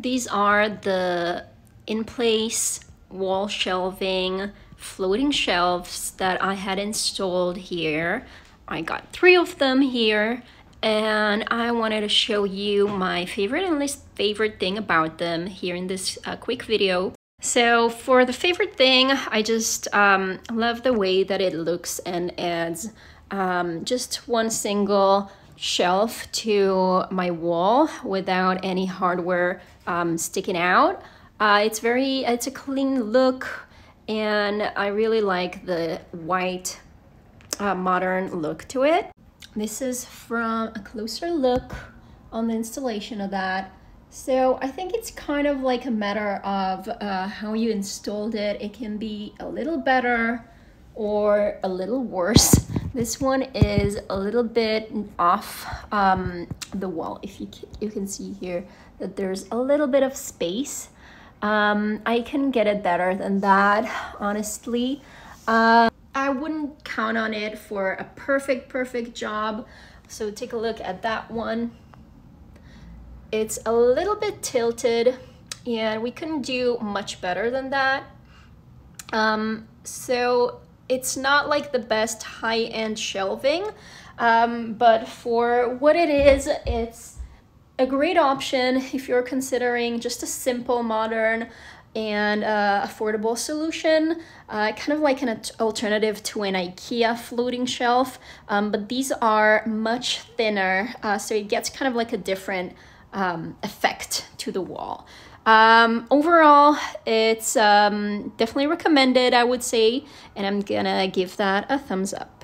These are the in-place wall shelving floating shelves that I had installed here. I got three of them here and I wanted to show you my favorite and least favorite thing about them here in this uh, quick video. So for the favorite thing, I just um, love the way that it looks and adds um, just one single shelf to my wall without any hardware um, sticking out. Uh, it's very, it's a clean look and I really like the white uh, modern look to it. This is from a closer look on the installation of that. So I think it's kind of like a matter of uh, how you installed it. It can be a little better or a little worse. This one is a little bit off um, the wall. If you can, you can see here that there's a little bit of space. Um, I can get it better than that, honestly. Uh, I wouldn't count on it for a perfect, perfect job. So take a look at that one. It's a little bit tilted and we couldn't do much better than that. Um, so it's not like the best high-end shelving, um, but for what it is, it's a great option if you're considering just a simple, modern, and uh, affordable solution, uh, kind of like an alternative to an IKEA floating shelf, um, but these are much thinner, uh, so it gets kind of like a different um, effect to the wall. Um, overall, it's um, definitely recommended, I would say, and I'm gonna give that a thumbs up.